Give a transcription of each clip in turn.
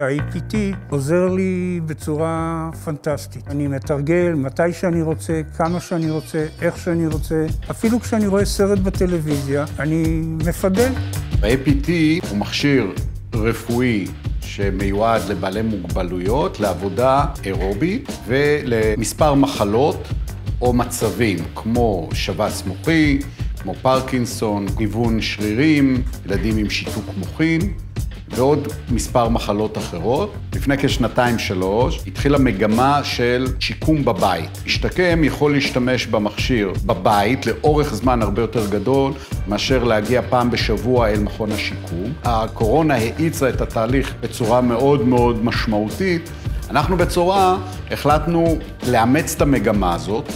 ה-APT עוזר לי בצורה פנטסטית. אני מתרגל מתי שאני רוצה, כמה שאני רוצה, איך שאני רוצה. אפילו כשאני רואה סרט בטלוויזיה, אני מפדל. ה-APT הוא מכשיר רפואי שמיועד לבעלי מוגבלויות, לעבודה אירובית ולמספר מחלות או מצבים כמו שבץ מוחי, כמו פרקינסון, גיוון שרירים, ילדים עם שיתוק מוחין. ועוד מספר מחלות אחרות. לפני כשנתיים-שלוש התחילה מגמה של שיקום בבית. משתקם יכול להשתמש במכשיר בבית לאורך זמן הרבה יותר גדול מאשר להגיע פעם בשבוע אל מכון השיקום. הקורונה האיצה את התהליך בצורה מאוד מאוד משמעותית. אנחנו בצורה החלטנו לאמץ את המגמה הזאת.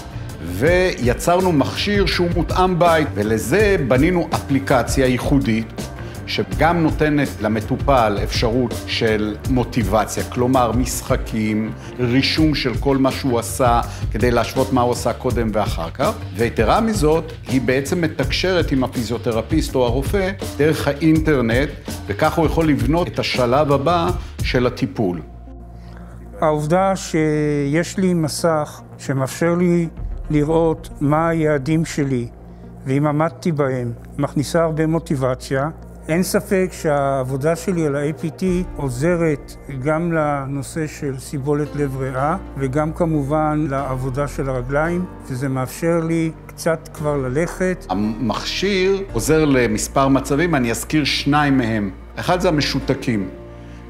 ויצרנו מכשיר שהוא מותאם בית, ולזה בנינו אפליקציה ייחודית שגם נותנת למטופל אפשרות של מוטיבציה, כלומר משחקים, רישום של כל מה שהוא עשה כדי להשוות מה הוא עשה קודם ואחר כך, ויתרה מזאת, היא בעצם מתקשרת עם הפיזיותרפיסט או הרופא דרך האינטרנט, וכך הוא יכול לבנות את השלב הבא של הטיפול. העובדה שיש לי מסך שמאפשר לי לראות מה היעדים שלי, ואם עמדתי בהם, מכניסה הרבה מוטיבציה. אין ספק שהעבודה שלי על ה-APT עוזרת גם לנושא של סיבולת לב ריאה וגם כמובן לעבודה של הרגליים, וזה מאפשר לי קצת כבר ללכת. המכשיר עוזר למספר מצבים, אני אזכיר שניים מהם. אחד זה המשותקים.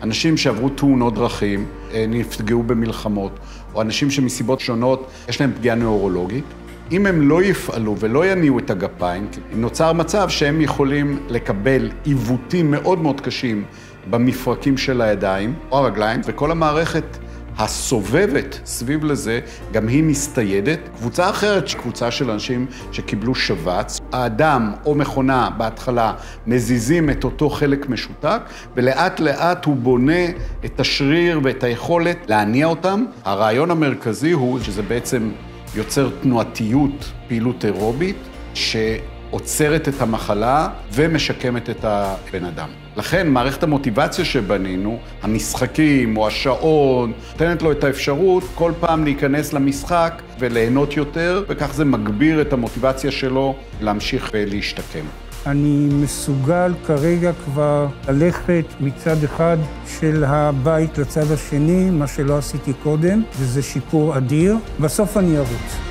אנשים שעברו תאונות דרכים, אה, נפגעו במלחמות, או אנשים שמסיבות שונות יש להם פגיעה נאורולוגית. אם הם לא יפעלו ולא יניעו את הגפיים, נוצר מצב שהם יכולים לקבל עיוותים מאוד מאוד קשים במפרקים של הידיים או הרגליים, וכל המערכת הסובבת סביב לזה, גם היא מסתיידת. קבוצה אחרת, קבוצה של אנשים שקיבלו שבץ, האדם או מכונה בהתחלה מזיזים את אותו חלק משותק, ולאט לאט הוא בונה את השריר ואת היכולת להניע אותם. הרעיון המרכזי הוא שזה בעצם יוצר תנועתיות, פעילות אירובית, שעוצרת את המחלה ומשקמת את הבן אדם. לכן מערכת המוטיבציה שבנינו, המשחקים או השעון, נותנת לו את האפשרות כל פעם להיכנס למשחק וליהנות יותר, וכך זה מגביר את המוטיבציה שלו להמשיך ולהשתקם. אני מסוגל כרגע כבר ללכת מצד אחד של הבית לצד השני, מה שלא עשיתי קודם, וזה שיפור אדיר. בסוף אני ארוץ.